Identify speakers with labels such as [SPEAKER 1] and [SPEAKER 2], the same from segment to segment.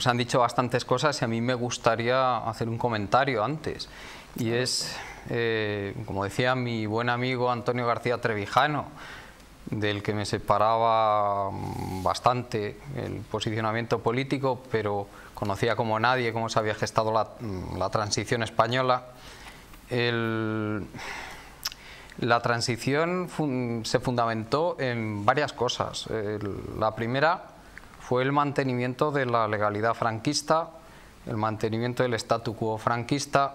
[SPEAKER 1] Se han dicho bastantes cosas y a mí me gustaría hacer un comentario antes. Y es, eh, como decía mi buen amigo Antonio García Trevijano, del que me separaba bastante el posicionamiento político, pero conocía como nadie cómo se había gestado la, transición española. la transición se fundamentó en varias cosas. la primera fue el mantenimiento de la legalidad franquista, el mantenimiento del statu quo franquista.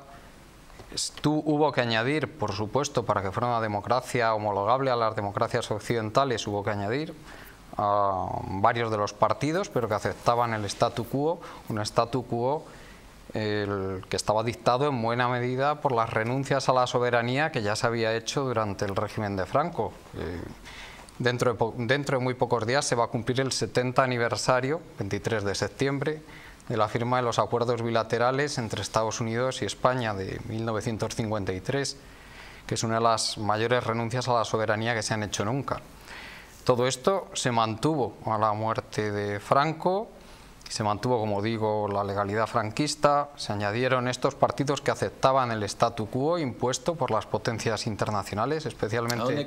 [SPEAKER 1] Tú, hubo que añadir, por supuesto, para que fuera una democracia homologable a las democracias occidentales, hubo que añadir a varios de los partidos, pero que aceptaban el statu quo, un statu quo que estaba dictado en buena medida por las renuncias a la soberanía que ya se había hecho durante el régimen de Franco. Eh, Dentro de, dentro de muy pocos días se va a cumplir el 70 aniversario, 23 de septiembre, de la firma de los acuerdos bilaterales entre Estados Unidos y España de 1953, que es una de las mayores renuncias a la soberanía que se han hecho nunca. Todo esto se mantuvo a la muerte de Franco se mantuvo, como digo, la legalidad franquista, se añadieron estos partidos que aceptaban el statu quo impuesto por las potencias internacionales, especialmente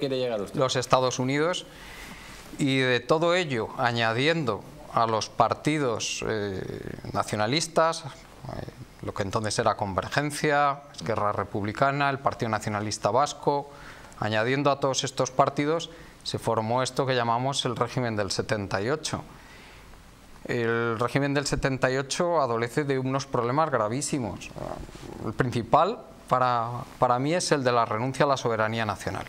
[SPEAKER 1] los Estados Unidos, y de todo ello, añadiendo a los partidos eh, nacionalistas, eh, lo que entonces era Convergencia, Esquerra Republicana, el Partido Nacionalista Vasco, añadiendo a todos estos partidos, se formó esto que llamamos el régimen del 78 el régimen del 78 adolece de unos problemas gravísimos. El principal para, para mí es el de la renuncia a la soberanía nacional.